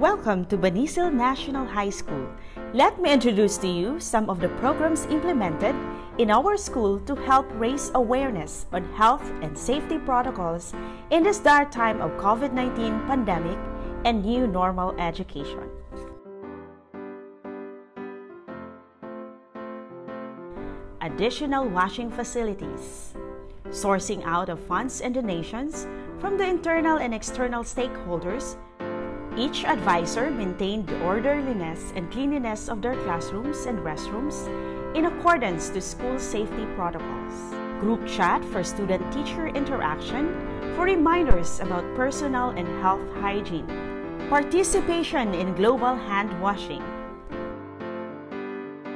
Welcome to Banisil National High School. Let me introduce to you some of the programs implemented in our school to help raise awareness on health and safety protocols in this dark time of COVID-19 pandemic and new normal education. Additional washing facilities. Sourcing out of funds and donations from the internal and external stakeholders each advisor maintained the orderliness and cleanliness of their classrooms and restrooms in accordance to school safety protocols. Group chat for student-teacher interaction for reminders about personal and health hygiene. Participation in global hand washing.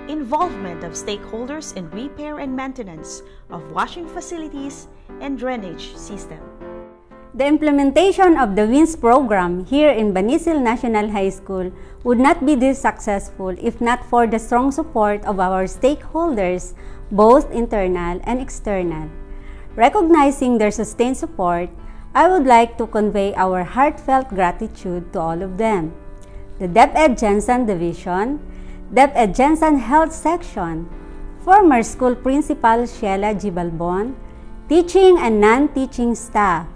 Involvement of stakeholders in repair and maintenance of washing facilities and drainage system. The implementation of the WINS program here in Banisil National High School would not be this successful if not for the strong support of our stakeholders, both internal and external. Recognizing their sustained support, I would like to convey our heartfelt gratitude to all of them. The DepEd Jensen Division, DepEd Jensen Health Section, former school principal Sheila Gibalbon, teaching and non-teaching staff,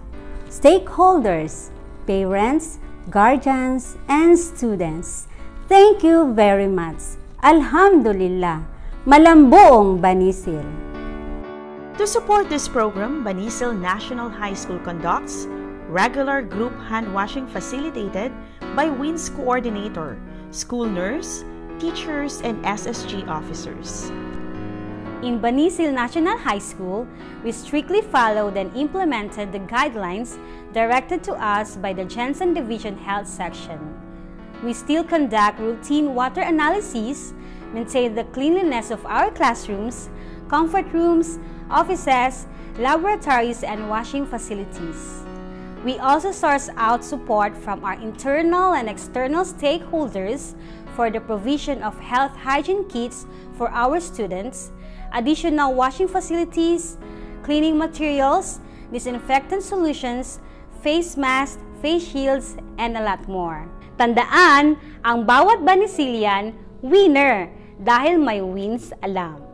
stakeholders, parents, guardians, and students. Thank you very much. Alhamdulillah, malambuong Banisil. To support this program, Banisil National High School conducts regular group hand washing facilitated by WINS coordinator, school nurse, teachers, and SSG officers. In Banisil National High School, we strictly followed and implemented the guidelines directed to us by the GenSan Division Health Section. We still conduct routine water analyses, maintain the cleanliness of our classrooms, comfort rooms, offices, laboratories, and washing facilities. We also source out support from our internal and external stakeholders for the provision of health hygiene kits for our students additional washing facilities, cleaning materials, disinfectant solutions, face masks, face shields, and a lot more. Tandaan, ang bawat Banisilian, winner dahil may wins alam.